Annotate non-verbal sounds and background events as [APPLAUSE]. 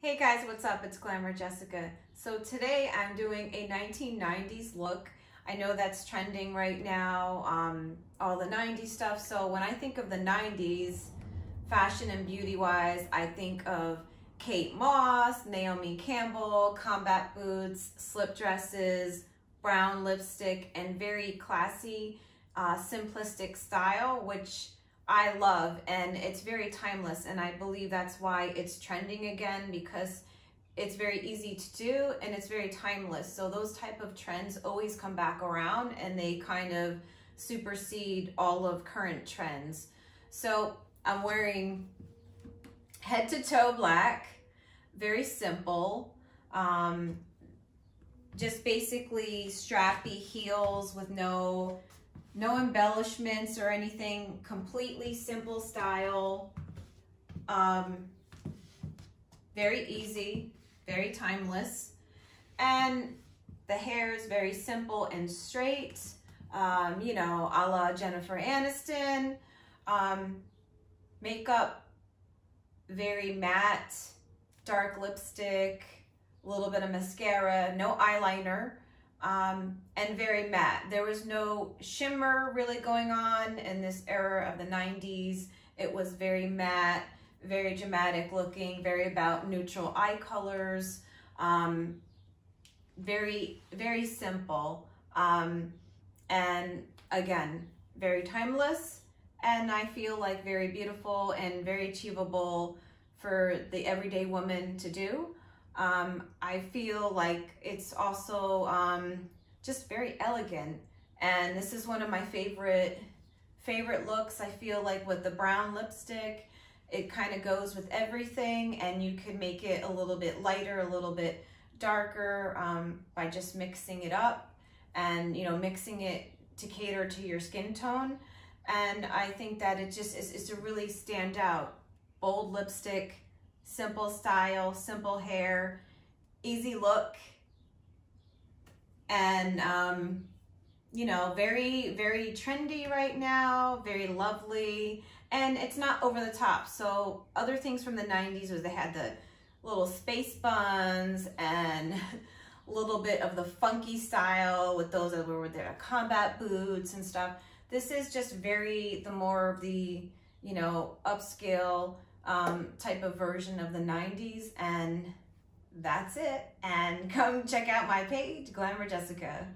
Hey guys, what's up? It's Glamour Jessica. So today I'm doing a 1990s look. I know that's trending right now, um, all the 90s stuff. So when I think of the 90s, fashion and beauty wise, I think of Kate Moss, Naomi Campbell, combat boots, slip dresses, brown lipstick, and very classy, uh, simplistic style, which I love and it's very timeless and I believe that's why it's trending again because it's very easy to do and it's very timeless. So those type of trends always come back around and they kind of supersede all of current trends. So I'm wearing head to toe black, very simple. Um, just basically strappy heels with no no embellishments or anything, completely simple style. Um, very easy, very timeless. And the hair is very simple and straight, um, you know, a la Jennifer Aniston. Um, makeup, very matte, dark lipstick, a little bit of mascara, no eyeliner um, and very matte. There was no shimmer really going on in this era of the 90s. It was very matte, very dramatic looking, very about neutral eye colors, um, very, very simple. Um, and again, very timeless. And I feel like very beautiful and very achievable for the everyday woman to do. Um, I feel like it's also um, just very elegant. And this is one of my favorite favorite looks. I feel like with the brown lipstick, it kind of goes with everything and you can make it a little bit lighter, a little bit darker um, by just mixing it up and, you know, mixing it to cater to your skin tone. And I think that it just is, to really stand out. Bold lipstick, simple style, simple hair, easy look, and um, you know, very, very trendy right now, very lovely, and it's not over the top. So other things from the 90s was they had the little space buns and a [LAUGHS] little bit of the funky style with those that were their combat boots and stuff. This is just very, the more of the, you know, upscale um, type of version of the 90s. And that's it. And come check out my page, Glamour Jessica.